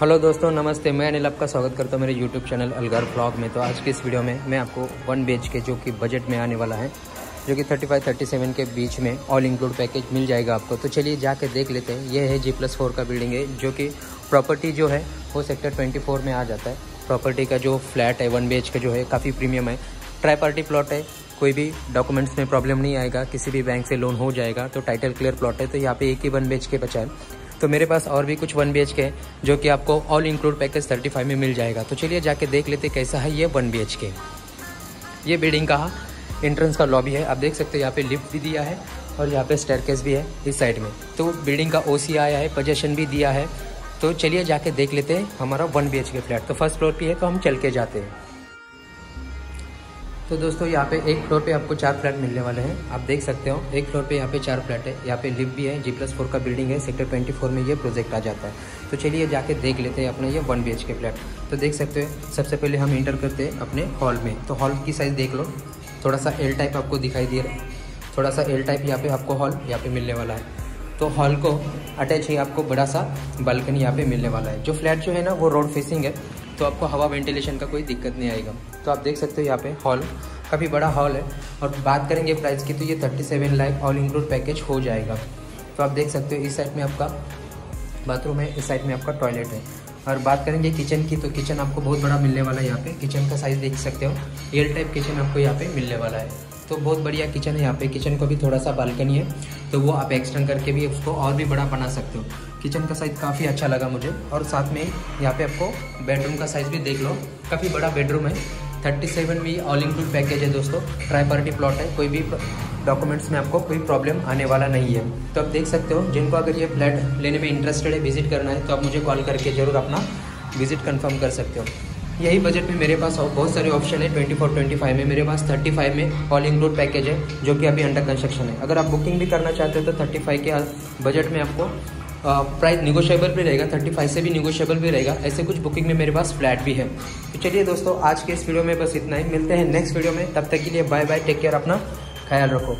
Hello दोस्तों, नमस्ते। मैं अनिल आपका स्वागत करता हूँ मेरे यूट्यूब चैनल अलगर ब्लॉग में। तो आज के इस वीडियो में मैं आपको वन बी के जो कि बजट में आने वाला है, जो कि 35 37 के बीच में ऑल इंक्लूड पैकेज मिल जाएगा आपको। तो चलिए जाके देख लेते हैं। ये है जी प्लस फोर का बिल्डिंग है, जो कि प्रॉपर्टी जो है, वो सेक्टर ट्वेंटी में आ जाता है। प्रॉपर्टी का जो फ्लैट है वन बी का जो है, काफ़ी प्रीमियम है। ट्राई पार्टी प्लॉट है, कोई भी डॉक्यूमेंट्स में प्रॉब्लम नहीं आएगा, किसी भी बैंक से लोन हो जाएगा तो टाइटल क्लियर प्लॉट है तो यहाँ पे एक ही वन बेच के बचा है। तो मेरे पास और भी कुछ वन बी के जो कि आपको all include package thirty five में मिल जाएगा। तो चलिए जाके देख लेते कैसा है ये वन बी के ये बिल्डिंग का एंट्रेंस का लॉबी है। आप देख सकते हैं, यहाँ पे लिफ्ट भी दिया है और यहाँ पे स्टेरकेस भी है इस साइड में। तो बिल्डिंग का ओ आया है पोजेशन भी दिया है। तो चलिए जाके देख लेते हैं हमारा वन बी के फ्लैट तो फ़र्स्ट फ्लोर पे है तो हम चल के जाते हैं। तो दोस्तों, यहाँ पे एक फ्लोर पे आपको चार फ्लैट मिलने वाले हैं। आप देख सकते हो, एक फ्लोर पे यहाँ पे चार फ्लैट है। यहाँ पे लिफ्ट भी है जी प्लस फोर का बिल्डिंग है सेक्टर ट्वेंटी फोर में ये प्रोजेक्ट आ जाता है। तो चलिए जाके देख लेते हैं अपने ये वन बी के फ्लैट तो देख सकते हो, सबसे पहले हम इंटर करते हैं अपने हॉल में। तो हॉल की साइज़ देख लो, थोड़ा सा एल टाइप आपको दिखाई दे रहा है। थोड़ा सा एल टाइप यहाँ पे आपको हॉल यहाँ पे मिलने वाला है। तो हॉल को अटैच ही आपको बड़ा सा बालकनी यहाँ पे मिलने वाला है। जो फ्लैट जो है ना, वो रोड फेसिंग है। तो आपको हवा वेंटिलेशन का कोई दिक्कत नहीं आएगा। तो आप देख सकते हो यहाँ पे हॉल काफ़ी बड़ा हॉल है। और बात करेंगे प्राइस की तो ये thirty seven lakh all include package हो जाएगा। तो आप देख सकते हो इस साइड में आपका बाथरूम है, इस साइड में आपका टॉयलेट है। और बात करेंगे किचन की तो किचन आपको बहुत बड़ा मिलने वाला है यहाँ पे। किचन का साइज़ देख सकते हो। एल टाइप किचन आपको यहाँ पे मिलने वाला है। तो बहुत बढ़िया किचन है यहाँ पे। किचन को भी थोड़ा सा बालकनी है। तो वो आप एक्सटेंड करके भी उसको और भी बड़ा बना सकते हो। किचन का साइज़ काफ़ी अच्छा लगा मुझे। और साथ में यहाँ पे आपको बेडरूम का साइज़ भी देख लो। काफ़ी बड़ा बेडरूम है। थर्टी सेवन भी ऑल इंक्लूड पैकेज है दोस्तों। ट्राई पार्टी प्लॉट है। कोई भी डॉक्यूमेंट्स में आपको कोई प्रॉब्लम आने वाला नहीं है। तो आप देख सकते हो, जिनको अगर ये फ्लैट लेने में इंटरेस्टेड है विज़िट करना है तो आप मुझे कॉल करके ज़रूर अपना विज़िट कन्फर्म कर सकते हो। यही बजट में मेरे पास बहुत सारे ऑप्शन है। ट्वेंटी फोर ट्वेंटी फाइव में। मेरे पास थर्टी फाइव में ऑल इंक्लूड पैकेज है, जो कि अभी अंडर कंस्ट्रक्शन है। अगर आप बुकिंग भी करना चाहते हो तो थर्टी फाइव के बजट में आपको प्राइस निगोशियबल भी रहेगा थर्टी फाइव से भी निगोशियबल भी रहेगा। ऐसे कुछ बुकिंग में मेरे पास फ्लैट भी है। तो चलिए दोस्तों, आज के इस वीडियो में बस इतना ही। मिलते हैं नेक्स्ट वीडियो में। तब तक के लिए बाय बाय टेक केयर अपना ख्याल रखो।